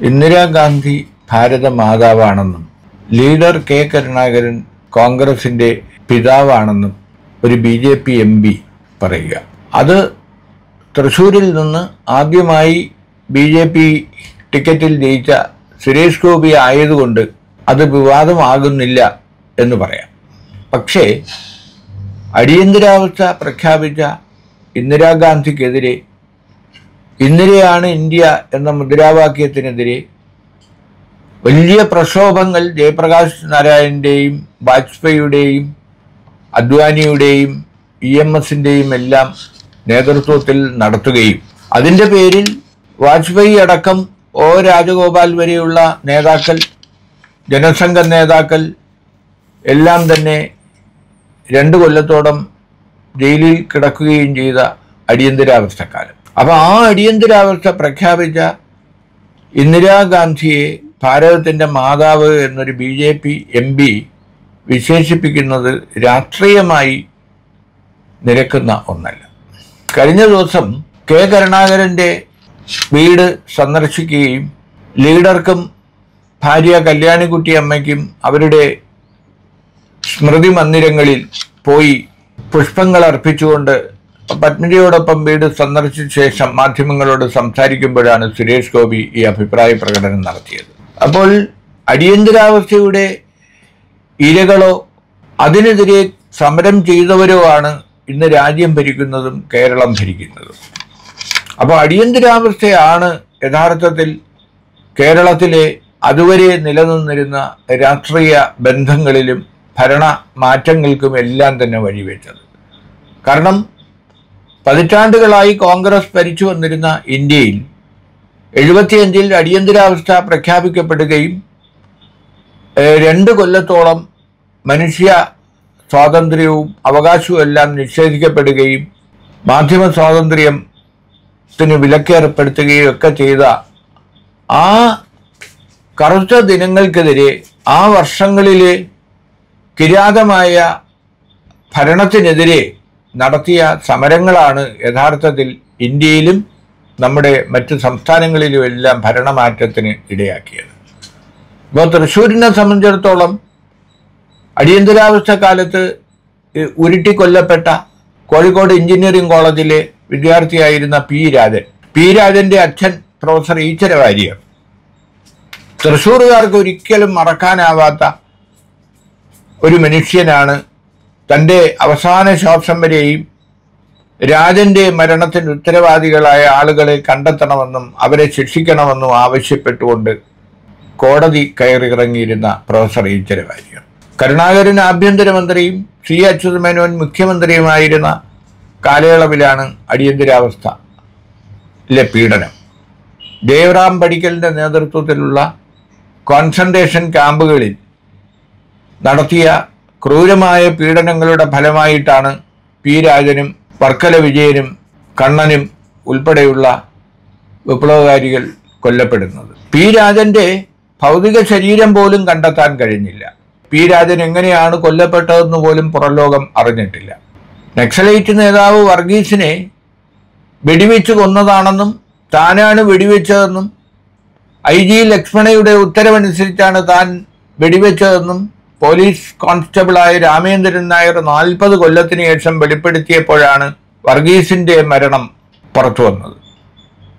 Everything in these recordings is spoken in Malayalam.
ഇന്ദിരാഗാന്ധി ഭാരത മാതാവാണെന്നും ലീഡർ കെ. കരുണാകരൻ കോൺഗ്രസിന്റെ പിതാവാണെന്നും ഒരു B J P M P പറയുക. അത് തൃശ്ശൂരിൽ നിന്ന് ആദ്യമായി ബി ജെ പി ടിക്കറ്റിൽ ജയിച്ച സുരേഷ് ഗോപി ആയതുകൊണ്ട് അത് വിവാദമാകുന്നില്ല എന്ന് പറയാം. പക്ഷേ അടിയന്തരാവസ്ഥ പ്രഖ്യാപിച്ച ഇന്ദിരാഗാന്ധിക്കെതിരെ ഇന്ദിരയാണ് ഇന്ത്യ എന്ന മുദ്രാവാക്യത്തിനെതിരെ വലിയ പ്രക്ഷോഭങ്ങൾ ജയപ്രകാശ് നാരായണന്റെയും വാജ്പേയിയുടെയും അദ്വാനിയുടെയും ഇ എം എസിന്റെയും എല്ലാം നേതൃത്വത്തിൽ നടത്തുകയും. അതിന്റെ പേരിൽ വാജ്പേയി അടക്കം ഒ രാജഗോപാൽ വരെയുള്ള നേതാക്കൾ ജനസംഘ നേതാക്കൾ എല്ലാം തന്നെ രണ്ട് കൊല്ലത്തോളം ജയിലിൽ കിടക്കുകയും ചെയ്ത അടിയന്തരാവസ്ഥക്കാലം. അപ്പോൾ ആ അടിയന്തരാവസ്ഥ പ്രഖ്യാപിച്ച ഇന്ദിരാഗാന്ധിയെ ഭാരതത്തിന്റെ മാതാവ് എന്നൊരു B J P M P വിശേഷിപ്പിക്കുന്നത് രാഷ്ട്രീയമായി നിരക്കുന്ന ഒന്നല്ല. കഴിഞ്ഞ ദിവസം കെ കരുണാകരന്റെ വീട് സന്ദർശിക്കുകയും ലീഡർക്കും ഭാര്യ കല്യാണിക്കുട്ടി അമ്മയ്ക്കും അവരുടെ സ്മൃതി മന്ദിരങ്ങളിൽ പോയി പുഷ്പങ്ങൾ അർപ്പിച്ചുകൊണ്ട് പത്മിനിയോടൊപ്പം വീട് സന്ദർശിച്ച ശേഷം മാധ്യമങ്ങളോട് സംസാരിക്കുമ്പോഴാണ് സുരേഷ് ഗോപി ഈ അഭിപ്രായ പ്രകടനം നടത്തിയത്. അപ്പോൾ അടിയന്തരാവസ്ഥയുടെ ഇരകളോ അതിനെതിരെ സമരം ചെയ്തവരോ ആണ് ഇന്ന് രാജ്യം ഭരിക്കുന്നതും കേരളം ഭരിക്കുന്നതും. അപ്പോൾ അടിയന്തരാവസ്ഥയാണ് യഥാർത്ഥത്തിൽ കേരളത്തിലെ അതുവരെ നിലനിന്നിരുന്ന രാഷ്ട്രീയ ബന്ധങ്ങളിലും ഭരണ മാറ്റങ്ങൾക്കും എല്ലാം തന്നെ വഴിവെച്ചത്. കാരണം പതിറ്റാണ്ടുകളായി കോൺഗ്രസ് ഭരിച്ചു വന്നിരുന്ന ഇന്ത്യയിൽ എഴുപത്തിയഞ്ചിൽ അടിയന്തരാവസ്ഥ പ്രഖ്യാപിക്കപ്പെടുകയും രണ്ട് കൊല്ലത്തോളം മനുഷ്യ സ്വാതന്ത്ര്യവും അവകാശവും എല്ലാം നിഷേധിക്കപ്പെടുകയും മാധ്യമ സ്വാതന്ത്ര്യത്തിന് വിലക്കേർപ്പെടുത്തുകയും ഒക്കെ ചെയ്ത ആ കറുത്ത ദിനങ്ങൾക്കെതിരെ ആ വർഷങ്ങളിലെ കിരാതമായ ഭരണത്തിനെതിരെ നടത്തിയ സമരങ്ങളാണ് യഥാർത്ഥത്തിൽ ഇന്ത്യയിലും നമ്മുടെ മറ്റ് സംസ്ഥാനങ്ങളിലുമെല്ലാം ഭരണമാറ്റത്തിന് ഇടയാക്കിയത്. ഇപ്പോൾ തൃശ്ശൂരിനെ സംബന്ധിച്ചിടത്തോളം അടിയന്തരാവസ്ഥ കാലത്ത് ഉരുട്ടിക്കൊല്ലപ്പെട്ട കോഴിക്കോട് എഞ്ചിനീയറിംഗ് കോളേജിലെ വിദ്യാർത്ഥിയായിരുന്ന പി രാജൻ. പി രാജന്റെ അച്ഛൻ പ്രൊഫസർ ഈച്ചര വാര്യർ. തൃശ്ശൂറുകാർക്ക് ഒരിക്കലും മറക്കാനാവാത്ത ഒരു മനുഷ്യനാണ് തന്റെ അവസാന ശ്വാസം വരെയും രാജന്റെ മരണത്തിന് ഉത്തരവാദികളായ ആളുകളെ കണ്ടെത്തണമെന്നും അവരെ ശിക്ഷിക്കണമെന്നും ആവശ്യപ്പെട്ടുകൊണ്ട് കോടതി കയറിയിറങ്ങിയിരുന്ന പ്രൊഫസർ ഈച്ചര വാര്യർ. കരുണാകരൻ ആഭ്യന്തരമന്ത്രിയും സി അച്യുതമേനോൻ മുഖ്യമന്ത്രിയുമായിരുന്ന കാലയളവിലാണ് അടിയന്തരാവസ്ഥയിലെ പീഡനം. ദേവറാം പടിക്കലിന്റെ നേതൃത്വത്തിലുള്ള കോൺസെൻട്രേഷൻ ക്യാമ്പുകളിൽ നടത്തിയ ക്രൂരമായ പീഡനങ്ങളുടെ ഫലമായിട്ടാണ് പി രാജനും വർക്കല വിജയനും കണ്ണനും ഉൾപ്പെടെയുള്ള വിപ്ലവകാരികൾ കൊല്ലപ്പെടുന്നത്. പി രാജന്റെ ഭൗതിക ശരീരം പോലും കണ്ടെത്താൻ കഴിഞ്ഞില്ല. പി രാജൻ എങ്ങനെയാണ് കൊല്ലപ്പെട്ടതെന്ന് പോലും പുറംലോകം അറിഞ്ഞിട്ടില്ല. നക്സലൈറ്റ് നേതാവ് വർഗീസിനെ വെടിവെച്ച് കൊന്നതാണെന്നും താനാണ് വെടിവെച്ചതെന്നും ഐ ജി ലക്ഷ്മണയുടെ ഉത്തരവനുസരിച്ചാണ് താൻ വെടിവെച്ചതെന്നും പോലീസ് കോൺസ്റ്റബിളായ രാമേന്ദ്രൻ നായർ നാൽപ്പത് കൊല്ലത്തിന് ശേഷം വെളിപ്പെടുത്തിയപ്പോഴാണ് വർഗീസിന്റെ മരണം പുറത്തു വന്നത്.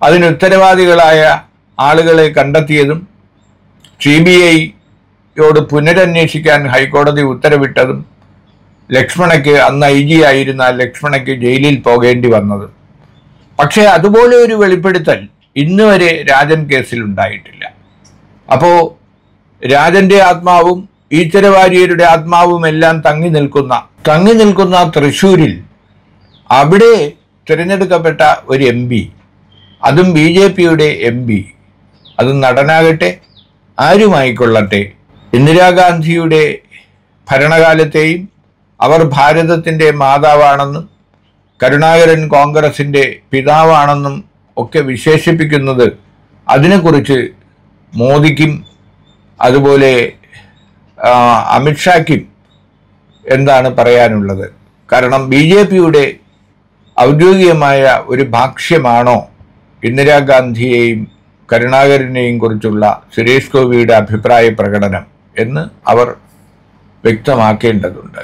അതിന് ഉത്തരവാദികളായ ആളുകളെ കണ്ടെത്തിയതും സി ബി ഐയോട് പുനരന്വേഷിക്കാൻ ഹൈക്കോടതി ഉത്തരവിട്ടതും ലക്ഷ്മണയ്ക്ക് അന്ന് ഐ ജി ആയിരുന്ന ലക്ഷ്മണയ്ക്ക് ജയിലിൽ പോകേണ്ടി വന്നത്. പക്ഷേ അതുപോലെ ഒരു വെളിപ്പെടുത്തൽ ഇന്ന് വരെ രാജൻ കേസിൽ ഉണ്ടായിട്ടില്ല. അപ്പോൾ രാജന്റെ ആത്മാവും ഈശ്വരവാര്യരുടെ ആത്മാവുമെല്ലാം തങ്ങി നിൽക്കുന്ന തങ്ങി നിൽക്കുന്ന തൃശ്ശൂരിൽ അവിടെ തിരഞ്ഞെടുക്കപ്പെട്ട ഒരു എം പി അതും ബി ജെ പിയുടെ എം പി അതും നടനാകട്ടെ ആരുമായിക്കൊള്ളട്ടെ ഇന്ദിരാഗാന്ധിയുടെ ഭരണകാലത്തെയും അവർ ഭാരതത്തിന്റെ മാതാവാണെന്നും കരുണാകരൻ കോൺഗ്രസിന്റെ പിതാവാണെന്നും ഒക്കെ വിശേഷിപ്പിക്കുന്നത് അതിനെക്കുറിച്ച് മോദിക്കും അതുപോലെ അമിത്ഷായ്ക്കും എന്താണ് പറയാനുള്ളത്? കാരണം ബി ജെ പിയുടെ ഔദ്യോഗികമായ ഒരു ഭാഷ്യമാണോ ഇന്ദിരാഗാന്ധിയെയും കരുണാകരനെയും കുറിച്ചുള്ള സുരേഷ് ഗോപിയുടെ അഭിപ്രായ പ്രകടനം എന്ന് അവർ വ്യക്തമാക്കേണ്ടതുണ്ട്.